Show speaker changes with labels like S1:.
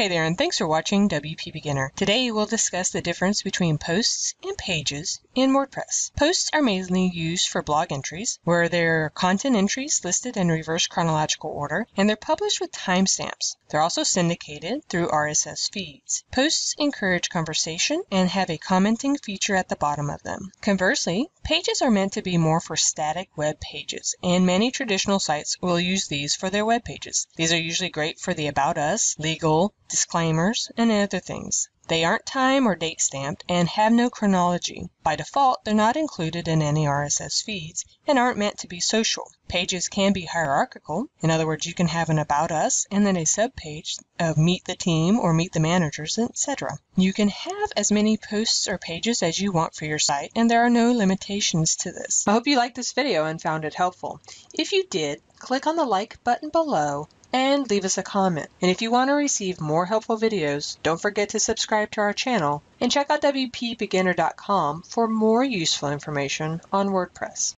S1: Hey there, and thanks for watching WP Beginner. Today we'll discuss the difference between posts and pages in WordPress. Posts are mainly used for blog entries, where there are content entries listed in reverse chronological order, and they're published with timestamps. They're also syndicated through RSS feeds. Posts encourage conversation and have a commenting feature at the bottom of them. Conversely, pages are meant to be more for static web pages, and many traditional sites will use these for their web pages. These are usually great for the About Us, legal, disclaimers, and other things. They aren't time or date stamped and have no chronology. By default, they're not included in any RSS feeds and aren't meant to be social. Pages can be hierarchical. In other words, you can have an About Us and then a subpage of Meet the Team or Meet the Managers, etc. You can have as many posts or pages as you want for your site, and there are no limitations to this. I hope you liked this video and found it helpful. If you did, click on the like button below and leave us a comment. And if you want to receive more helpful videos, don't forget to subscribe to our channel and check out WPBeginner.com for more useful information on WordPress.